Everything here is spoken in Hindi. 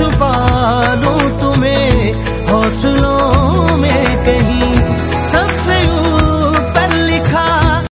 छुपा लूँ तुम्हें हौसलों में कहीं